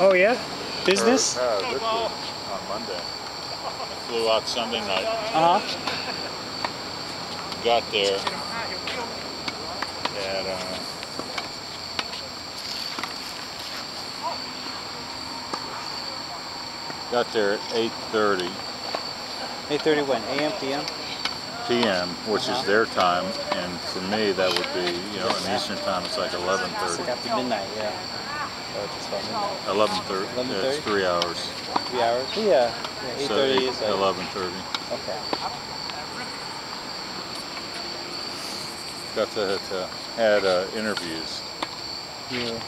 Oh yeah? Business? Or, uh, this was on Monday. I Flew out Sunday night. Uh huh. Got there at uh, got there at 8:30 8:30 when? AM, PM? p.m., which Uh-huh. is their time, and for me that would be, you know, in Eastern time it's like 11.30. It's 11:30. like after midnight. Yeah. So just about midnight. 11:30. 11:30? It's three hours. Three hours. Yeah. yeah 8:30 So eight- is like 11:30. okay. Got to, to had uh, interviews Yeah. and.